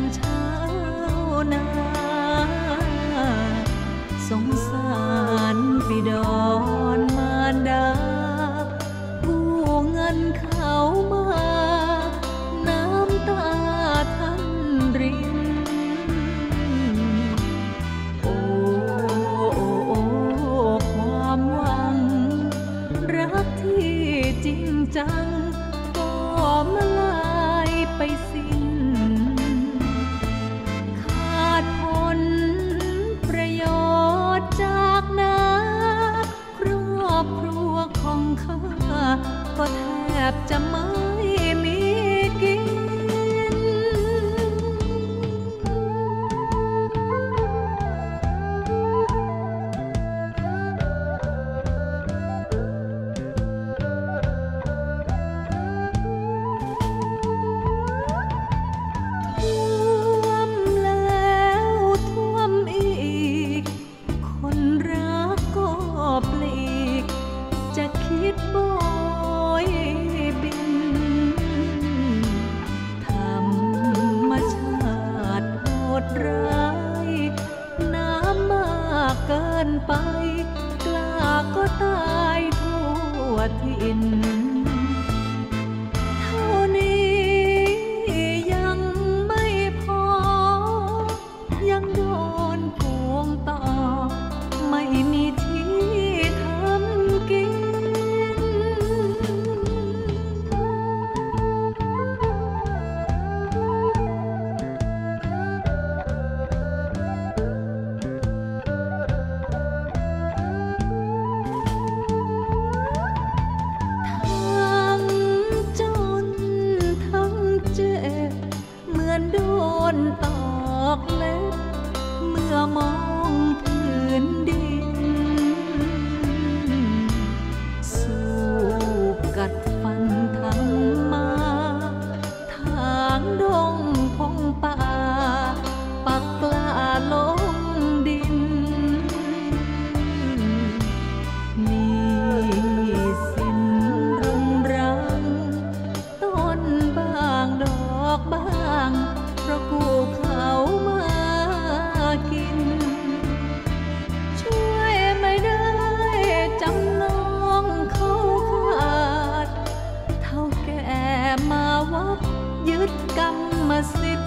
hands แบบจำ what we in នតอกเล็บเมื่อมอง แม่มาวัดยึดกรรมมาสิบ